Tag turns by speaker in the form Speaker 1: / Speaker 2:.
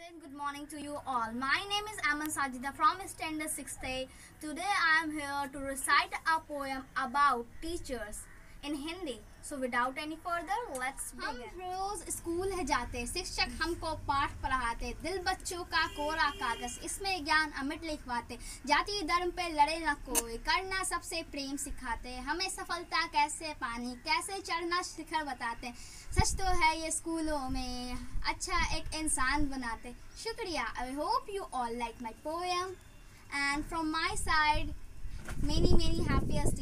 Speaker 1: and good morning to you all. My name is Aman Sajida from Standard 6th A. Today I am here to recite a poem about teachers in Hindi. So without any further, let's
Speaker 2: हम रोज school है जाते शिक्षक हमको पाठ पढ़ाते दिल बच्चों का कोरा कागज़। इसमें ज्ञान अमिट लिखवाते जाति धर्म पे लड़े न कोई। करना सबसे प्रेम सिखाते हमें सफलता कैसे पानी? कैसे चढ़ना शिखर बताते सच तो है ये स्कूलों में अच्छा एक इंसान बनाते शुक्रिया। I hope you all like my poem and from my side many many happiest